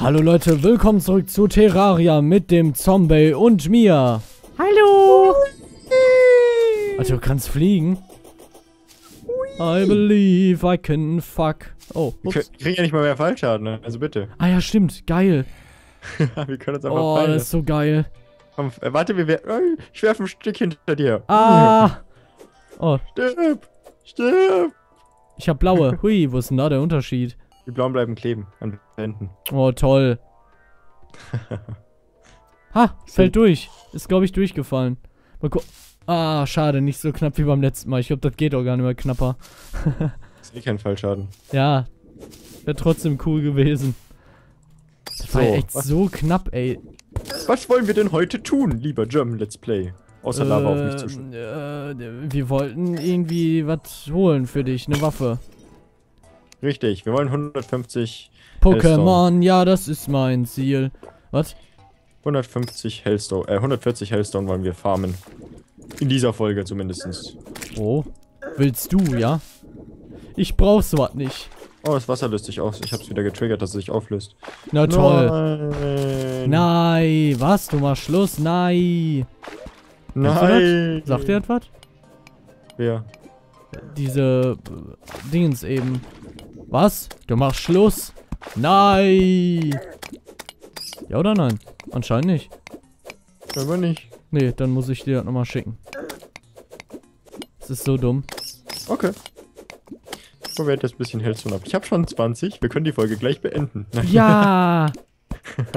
Hallo Leute, willkommen zurück zu Terraria mit dem Zombie und mir. Hallo. Also du kannst fliegen. I believe I can fuck. Oh, Wir ups. können- kriegen ja nicht mal mehr Fallschaden, ne? also bitte. Ah ja, stimmt. Geil. wir können uns einfach Oh, fallen das ist so geil. Komm, äh, warte, wir wer äh, ich werfe ein Stück hinter dir. Ah. Oh, Stirb! Stirb! ich hab blaue. Hui, wo ist denn da der Unterschied? Die blauen bleiben kleben an Wänden. Oh, toll. Ha, fällt durch. Ist, glaube ich, durchgefallen. Mal ah, schade, nicht so knapp wie beim letzten Mal. Ich glaube, das geht auch gar nicht mehr knapper. Ist eh kein Fallschaden. Ja, wäre trotzdem cool gewesen. Das war So, ja echt was- so knapp, ey. Was wollen wir denn heute tun, lieber German Let's Play? Außer Lava auf mich zu Ähm, äh, wir wollten irgendwie was holen für dich, eine Waffe. Richtig, wir wollen 150, Pokémon, ja, das ist mein Ziel. Was? 150 Hellstone, äh, 140 Hellstone wollen wir farmen. In dieser Folge zumindestens. Oh, willst du, ja? Ich brauch sowas nicht. Oh, das Wasser löst sich auf. Ich hab's wieder getriggert, dass es sich auflöst. Na toll. Nein. Nein, was? Du machst Schluss? Nein. Nein. Sagt er etwas? Wer? Diese Dingens eben. Was? Du machst Schluss? Nein. Ja oder nein? Anscheinend nicht. Aber nicht. Nee, dann muss ich dir das nochmal schicken. Das ist so dumm. Okay. So wird das ein bisschen Hellstone ab. Ich habe schon 20. Wir können die Folge gleich beenden. Ja.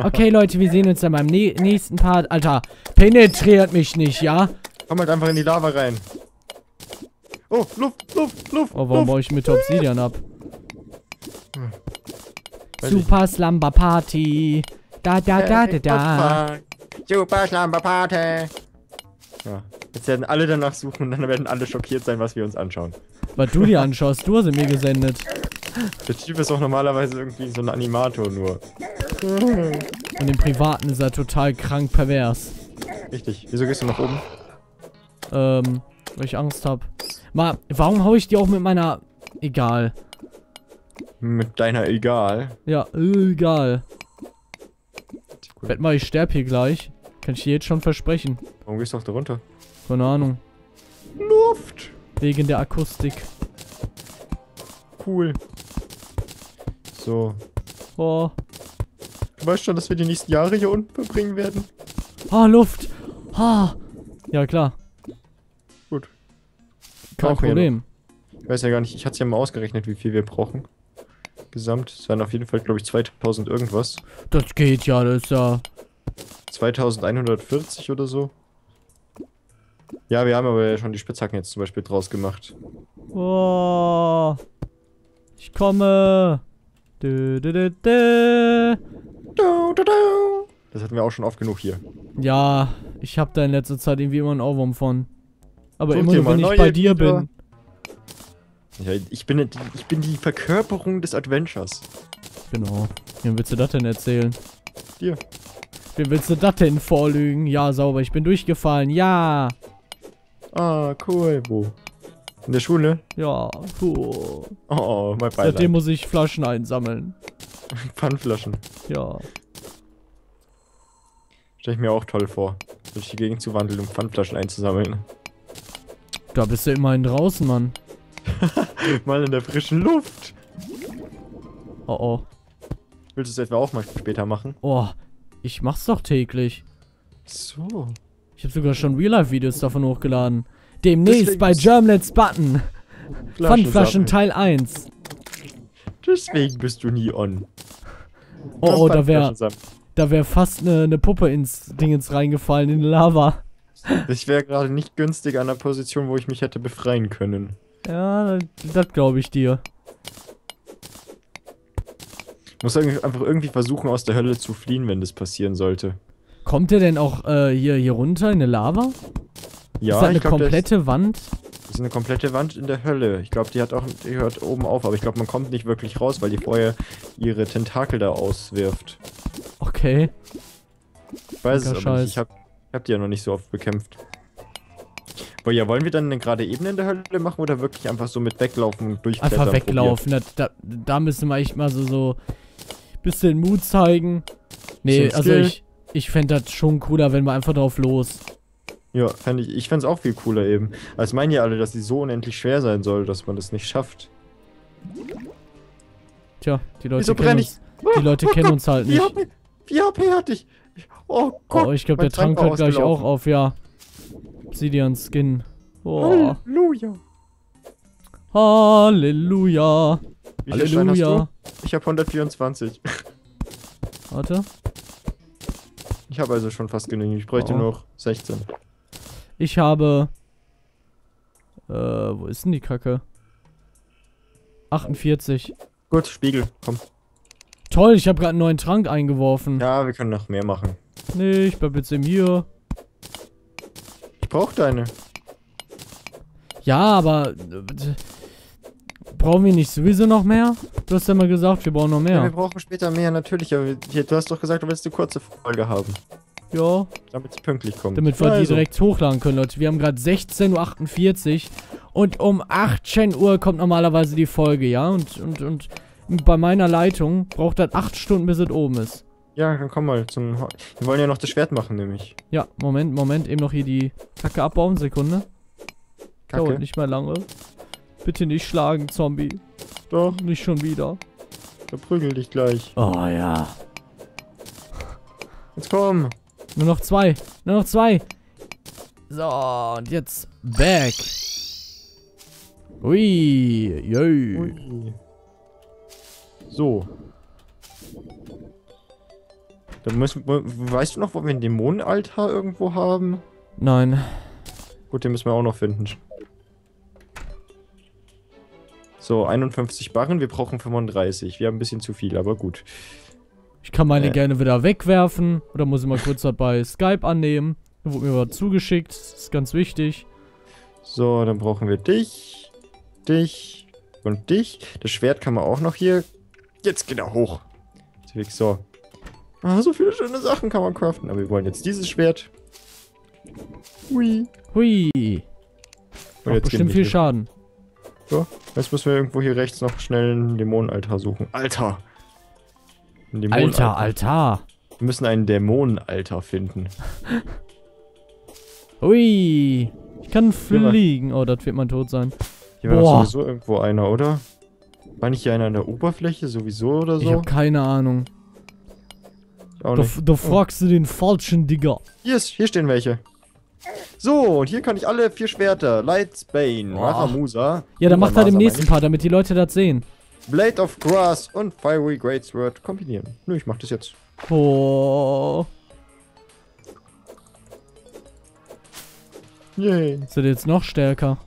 Okay, Leute, wir sehen uns dann beim nä- nächsten Part. Alter, penetriert mich nicht, ja? Komm halt einfach in die Lava rein. Oh, Luft, Luft, Luft. Oh, warum Luft. baue ich mit Obsidian ab? Ich Super Slumber Party. Da, da, da, da, da. Super Slumber Party. Ja. Jetzt werden alle danach suchen und dann werden alle schockiert sein, was wir uns anschauen. Was du dir anschaust, du hast sie mir gesendet. Der Typ ist auch normalerweise irgendwie so ein Animator nur. Und im Privaten ist er total krank pervers. Richtig. Wieso gehst du nach oben? Ähm, weil ich Angst hab. Mal, warum hau ich die auch mit meiner... Egal. Mit deiner Egal. Ja, egal. Wett mal, ich sterb hier gleich. Kann ich dir jetzt schon versprechen. Warum gehst du auch da runter? Keine Ahnung. Luft. Wegen der Akustik. Cool. So. Oh. Du weißt schon, dass wir die nächsten Jahre hier unten verbringen werden? Ah, Luft. Ah. Ja, klar. Gut. Kein Problem. Ich weiß ja gar nicht, ich hatte ja mal ausgerechnet, wie viel wir brauchen. Gesamt. Es waren auf jeden Fall, glaube ich, 2000 irgendwas. Das geht ja, das ist ja... 2140 oder so. Ja, wir haben aber ja schon die Spitzhacken jetzt zum Beispiel draus gemacht. Oh. Ich komme. Dö, dö, dö, dö. Du, du, du. Das hatten wir auch schon oft genug hier. Ja, ich hab da in letzter Zeit irgendwie immer einen Ohrwurm von. Aber Such immer nur, wenn ich bei dir Lieder. bin. Ja, ich, bin, die- ich bin die Verkörperung des Adventures. Genau. Wem willst du das denn erzählen? Dir. Wem willst du das denn vorlügen? Ja, sauber, ich bin durchgefallen. Ja. Ah, cool. Wo? In der Schule? Ja, cool. Oh, mein Seitdem Beileid. muss ich Flaschen einsammeln. Pfandflaschen. Ja. Stell ich mir auch toll vor. Durch die Gegend zu wandeln, um Pfandflaschen einzusammeln. Da bist du immerhin draußen, Mann. Mal in der frischen Luft. Oh, oh. Willst du es etwa auch mal später machen? Oh, ich mach's doch täglich. So. Ich habe sogar schon Real-Life-Videos davon hochgeladen. Demnächst Deswegen bei Germlet's Button. Pfandflaschen. Teil 1. Deswegen bist du nie on. Oh, oh, da wäre da wär fast eine ne Puppe ins Dingens reingefallen, in Lava. Ich wäre gerade nicht günstig an der Position, wo ich mich hätte befreien können. Ja, das glaube ich dir. Muss einfach irgendwie versuchen, aus der Hölle zu fliehen, wenn das passieren sollte. Kommt der denn auch äh, hier, hier runter in eine Lava? Ja, ist das eine ich glaube, das komplette Wand? ist eine komplette Wand in der Hölle. Ich glaube, die hat auch, die hört oben auf, aber ich glaube, man kommt nicht wirklich raus, weil die vorher ihre Tentakel da auswirft. Okay. Ich weiß es Kranker aber Scheiß. nicht. Ich hab, ich hab die ja noch nicht so oft bekämpft. Aber ja, wollen wir dann eine gerade Ebene in der Hölle machen oder wirklich einfach so mit weglaufen und durchklettern? Einfach weglaufen. Da, da, da müssen wir echt mal so, so Bisschen Mut zeigen. Nee, also Skill. ich, ich fände das schon cooler, wenn wir einfach drauf los. Ja, fänd ich, ich fände es auch viel cooler eben. Also meinen ja alle, dass die so unendlich schwer sein soll, dass man das nicht schafft. Tja, die Leute Wieso kennen uns. Die Leute kennen uns halt Wie nicht. HP, wie HP hatte ich? Oh Gott. Oh, ich glaube, der Trank hört gleich auch auf, ja. Obsidian Skin. Oh. Halleluja. Halleluja. Wie viel Stein hast Halleluja. du? Ich habe 124. Warte. Ich habe also schon fast genügend. Ich bräuchte Oh. nur noch 16. Ich habe. Äh, wo ist denn die Kacke? 48. Gut, Spiegel, komm. Toll, ich habe gerade einen neuen Trank eingeworfen. Ja, wir können noch mehr machen. Nee, ich bleib jetzt eben hier. Brauche deine. Ja, aber. äh, Brauchen wir nicht sowieso noch mehr? Du hast ja mal gesagt, wir brauchen noch Ja. wir mehr. brauchen später mehr, natürlich. Aber du hast doch gesagt, du willst eine kurze Folge haben. Ja, Damit es pünktlich kommt. damit wir die Also, direkt hochladen können, Leute. Wir haben gerade 16.48 Uhr und um 18 Uhr kommt normalerweise die Folge, ja? Und, und, und bei meiner Leitung braucht das 8 Stunden, bis es oben ist. Ja, dann komm mal zum... Wir wollen ja noch das Schwert machen, nämlich. Ja, Moment, Moment, eben noch hier die Kacke abbauen, Sekunde. Dauert Kacke. nicht mehr lange. Bitte nicht schlagen, Zombie. Doch, Nicht schon wieder. verprügel dich gleich. Oh ja. Jetzt komm. Nur noch zwei. Nur noch zwei. So, und jetzt back. Ui, jö. Ui. So. Dann müssen wir, weißt du noch, wo wir einen Dämonenaltar irgendwo haben? Nein. Gut, den müssen wir auch noch finden. So, 51 Barren, wir brauchen 35. Wir haben ein bisschen zu viel, aber gut. Ich kann meine Äh. gerne wieder wegwerfen. Oder muss ich mal kurz bei Skype annehmen. Da wurde mir was zugeschickt. Das ist ganz wichtig. So, dann brauchen wir dich, dich und dich. Das Schwert kann man auch noch hier. Jetzt geht er hoch. So. Ah, so viele schöne Sachen kann man craften. Aber wir wollen jetzt dieses Schwert. Hui. Hui. Und Macht jetzt bestimmt viel Schaden. Jetzt müssen wir irgendwo hier rechts noch schnell einen Dämonenaltar suchen. Alter! Ein Dämonenaltar. Alter, Altar. Wir müssen einen Dämonenaltar finden. Hui. Ich kann war- fliegen. Oh, das wird mein Tod sein. Hier war doch Boah. sowieso irgendwo einer, oder? War nicht hier einer an der Oberfläche sowieso oder Ich so? habe keine Ahnung. Ich Da, da fragst du den falschen Digger. Hier, ist, hier stehen welche. So, und hier kann ich alle vier Schwerter. Lights Bane, Boah. Rahamusa. Ja, dann macht er im nächsten Part, damit die Leute das sehen. Blade of Grass und Fiery Greatsword kombinieren. Nö, ich mach das jetzt. Oh. Yay. Ist das jetzt noch stärker?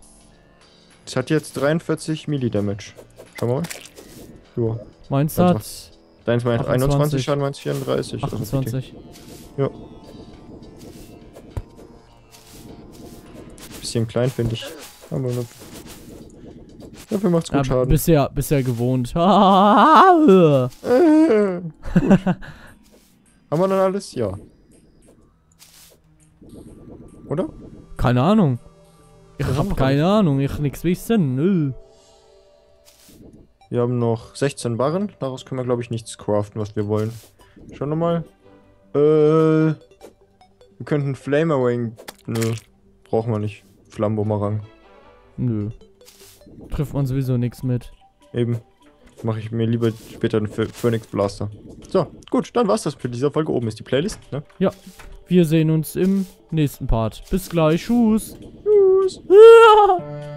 Das hat jetzt 43 Milli-Damage. Schau mal. Jo. Meins hat Deins meint 28. 21 Schaden, meins 34. Also richtig. 28. Bisschen klein, finde ich. Aber dafür macht's gut Ja, Schaden. bisher, bisher gewohnt. Äh. Haben wir dann alles? Ja. Oder? keine Ahnung. Ich Ja, hab keine Ahnung. Ich nix wissen. Nö. Wir haben noch 16 Barren. Daraus können wir, glaube ich, nichts craften, was wir wollen. Schauen wir mal. Äh. Wir könnten Flamerwing. Nö. Brauchen wir nicht. Flammenbumerang. Nö. Trifft man sowieso nichts mit. Eben. Mache ich mir lieber später einen Ph- Phoenix Blaster. So, gut, dann war's das für diese Folge. Oben ist die Playlist, ne? Wir sehen uns im nächsten Part. Bis gleich. Tschüss. Tschüss.